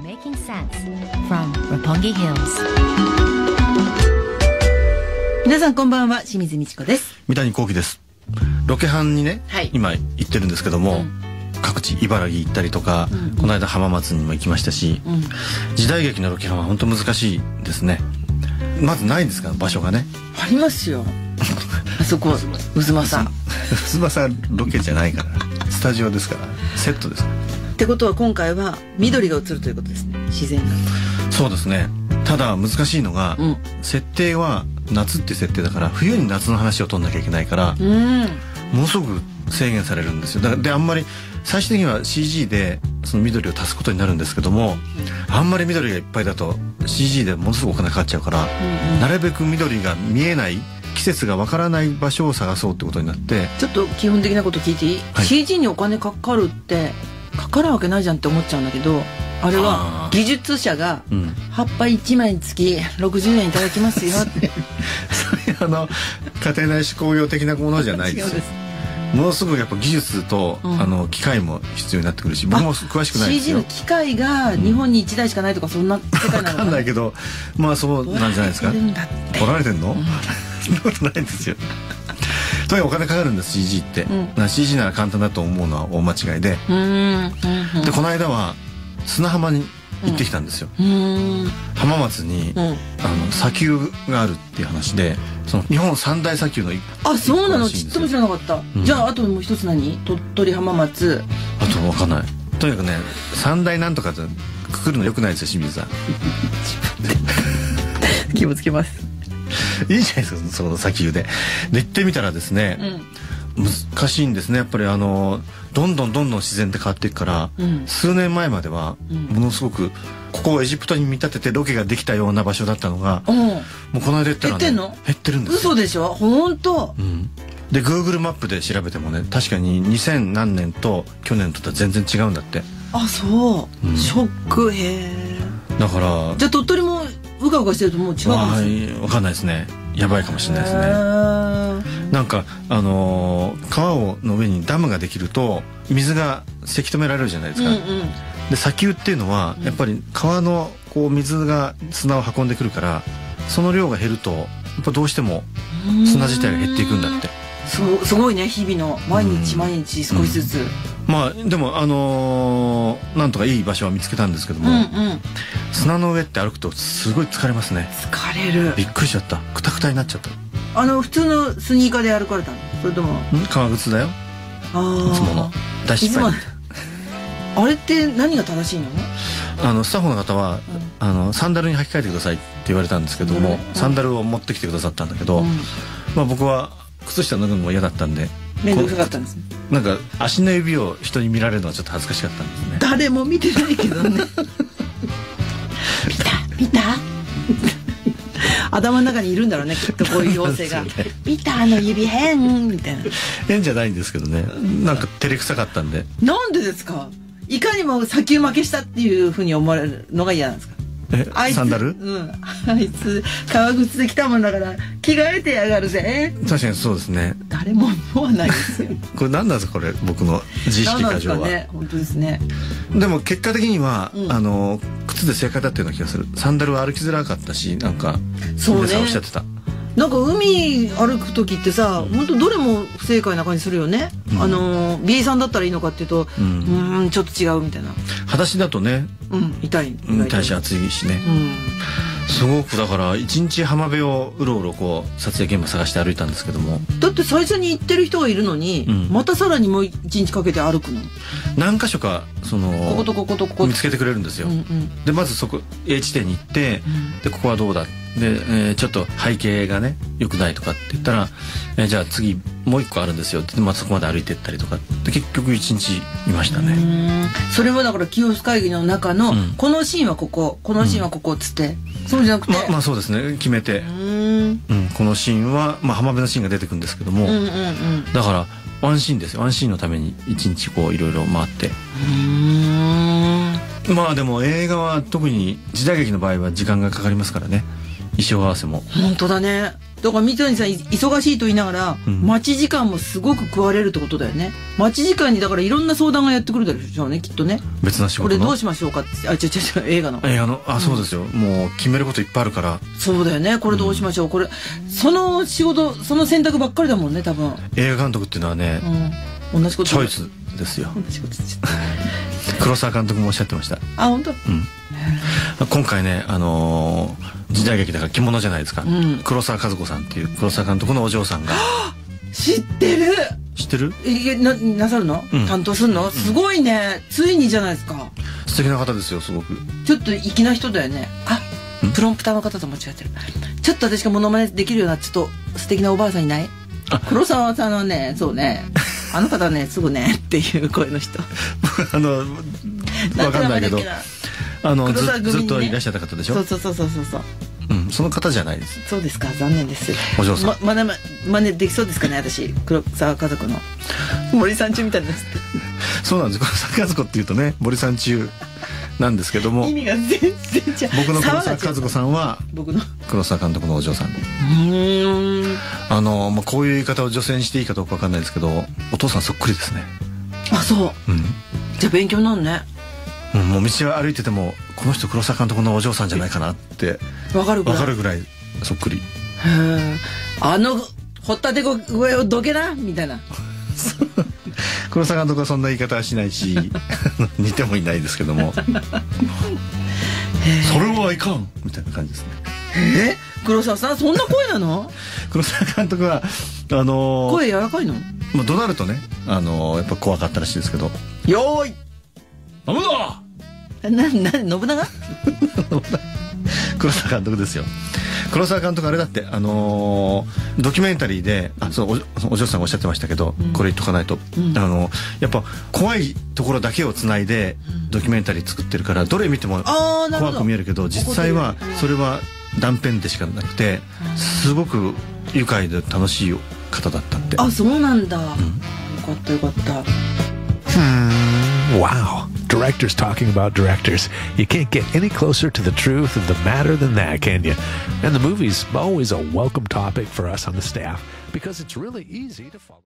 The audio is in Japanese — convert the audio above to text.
Making sense from Rapongi Hills. 皆さんこんばんは清水美智子です。三谷幸喜です。ロケハンにね、はい。今行ってるんですけども、各地茨城行ったりとか、この間浜松にも行きましたし、時代劇のロケハンは本当難しいですね。まずないんですか場所がね。ありますよ。あそこ渦政翼ロケじゃないから。スタジオですから。セットですからってことは今回は緑が映るということですね。自然が。そうですね。ただ難しいのが、うん。設定は夏って設定だから冬に夏の話を撮んなきゃいけないから、うん。ものすごく制限されるんですよ。だからであんまり最終的には CG でその緑を足すことになるんですけども、あんまり緑がいっぱいだと CG でものすごくお金かかっちゃうから、なるべく緑が見えない季節がわからない場所を探そうってことになってちょっと基本的なこと聞いていい、はい。CG にお金かかるってかかるわけないじゃんって思っちゃうんだけどあれは技術者がうん。葉っぱ1枚につき60円いただきますよって。それあの家庭内手工業的なものじゃないです。よものすごくやっぱ技術と、うん。あの機械も必要になってくるし僕も詳しくないです CG よの機械が日本に1台しかないとかそんな世界なのわかんないけど。まあそうなんじゃないですか。やってるんだって。来られてんの、そん。なことないんですよとにかくお金かかるんです CG って、ん。な CG なら簡単だと思うのは大間違いで、うーんでこの間は砂浜に行ってきたんですよ、うーん。浜松に、うん。あの砂丘があるっていう話でその日本三大砂丘の一あそうなの？ちっとも知らなかった、ん。じゃああともう一つ何？鳥取浜松。あと分かんない。とにかくね三大なんとかってくくるのよくないですよ清水さん。気をつけますいいじゃないですかその砂丘でで行ってみたらですね、難しいんですね。やっぱりあのどんどんどんどん自然って変わっていくから、うん。数年前まではものすごくここをエジプトに見立ててロケができたような場所だったのがうん。もうこの間行ったら、ね、減ってんの？減ってるんですよ。嘘でしょ？本当。うん、で Google マップで調べてもね確かに2000何年と去年とは全然違うんだって。あそう、うん。ショック。へえだからじゃあ鳥取もうかうかしてるともう違うかもしれない。わかんないですね。やばいかもしれないですね。ねなんかあのー川をの上にダムができると水がせき止められるじゃないですか、うんうん。で砂丘っていうのはやっぱり川のこう水が砂を運んでくるからその量が減るとやっぱどうしても砂自体が減っていくんだって。すごいね日々の毎日うん毎日少しずつまあでもあのーなんとかいい場所は見つけたんですけども、うんうん。砂の上って歩くとすごい疲れますね。疲れる。びっくりしちゃった。クタクタになっちゃった。あの普通のスニーカーで歩かれたの？それとも？ん？革靴だよ。あいつもの。大失敗。あれって何が正しいの？あのスタッフの方は、あのサンダルに履き替えてくださいって言われたんですけども、うん。サンダルを持ってきてくださったんだけど、うん。まあ僕は靴下脱ぐのも嫌だったんで面倒くさかったんですね。こなんか足の指を人に見られるのはちょっと恥ずかしかったんですね。誰も見てないけどね。見た見た？頭の中にいるんだろうねきっとこういう妖精が。そうですよね「見たあの指変」みたいな。変じゃないんですけどね。なんか照れくさかったんで。なんでですか？いかにも砂丘負けしたっていうふうに思われるのが嫌なんですか？サンダル？うん。あいつ革靴で来たもんだから着替えてやがるぜ。確かにそうですね。誰も思わないですよ。これ何なんですかこれ僕の自意識過剰は、ね。本当ですね。でも結果的には、うん。あの靴で正解だったような気がする。サンダルは歩きづらかったしなんかそうね。皆さんおっしゃってたなんか海歩く時ってさ、本当どれも不正解な感じするよね、うん。あの B さんだったらいいのかっていうとううんちょっと違うみたいな。裸足だとねうん痛い。うん意外と大し暑いしね、うんすごくだから一日浜辺をうろうろこう撮影現場探して歩いたんですけども。だって最初に行ってる人がいるのに、うん。またさらにもう一日かけて歩くの？何箇所かそのこことこことここ。見つけてくれるんですよ、うんうん。でまずそこ A 地点に行って、でここはどうだ？で、えーちょっと背景がね良くないとかって言ったら、えーじゃあ次もう一個あるんですよ。ってまあ、そこまで歩いてったりとか。で結局一日いましたね、うん。それはだから清須会議の中の、うん。このシーンはここ。このシーンはここっつって、そうじゃなくて、ままあそうですね。決めて。う、ーん。うん、このシーンは、まあ、浜辺のシーンが出てくるんですけども、うんうんうんだからワンシーンですよ。ワンシーンのために一日こういろいろ回って。うん。まあでも映画は特に時代劇の場合は時間がかかりますからね。衣装合わせも。本当だねだから三谷さんい忙しいと言いながら、うん。待ち時間もすごく食われるってことだよね。待ち時間にだからいろんな相談がやってくるでしょうねきっとね。別な仕事の。これどうしましょうかって。あ違う違う違う 映画の。えーあのあそうですよ、もう決めることいっぱいあるから。そうだよね。これどうしましょう。これその仕事その選択ばっかりだもんね多分。映画監督っていうのはね、うん。同じことチョイスですよ。同じこと黒沢監督もおっしゃってました。あ本当？今回ねあのー時代劇だから着物じゃないですか、ん。黒沢和子さんっていう黒沢監督のお嬢さんが。知ってる。知ってる？えななさるの、うん。担当すんの？すごいね。ついにじゃないですか。素敵な方ですよすごく。ちょっと粋な人だよね。あん？プロンプターの方と間違ってる。ちょっと私がモノマネできるようなちょっと素敵なおばあさんいない？黒沢さんはねそうねあの方ねすぐねっていう声の人。あのわかんないけどあのね。ずっといらっしゃった方でしょ？そうそうそうそうそうそう。うん、その方じゃないです。そうですか残念です。お嬢さん。ままねま真似できそうですかね私。黒沢家族の。森さん中みたいな そうなんです。黒沢和子っていうとね森さん中なんですけども意味が全然違う。僕の黒沢和子さんは僕の。黒沢監督のお嬢さん。うーん。あの、まあ、こういう言い方を女性にしていいかどうかわかんないですけどお父さんそっくりですね。あそう。うん。じゃあ勉強になるね。うんもう道を歩いててもこの人黒沢監督のお嬢さんじゃないかなってわかるぐらい。わかるぐらいそっくり。へえあのほったて声をどけなみたいな 黒沢監督はそんな言い方はしないし 似てもいないですけども。それはいかんみたいな感じですね。え？黒沢さんそんな声なの？黒沢監督はあのー声柔らかいの？まあ、怒鳴るとね、あのーやっぱ怖かったらしいですけど。よーい「なんだ!なな信長」黒沢監督ですよ黒沢監督あれだってあのードキュメンタリーであそうおお嬢さんがおっしゃってましたけど、これ言っとかないと、あのやっぱ怖いところだけをつないでドキュメンタリー作ってるからどれ見てもあーなるほど。怖く見えるけど実際はそれは断片でしかなくてすごく愉快で楽しい方だったって。あそうなんだ、よかったよかった。Wow. Directors talking about directors. You can't get any closer to the truth of the matter than that, can you? And the movie's always a welcome topic for us on the staff because it's really easy to follow.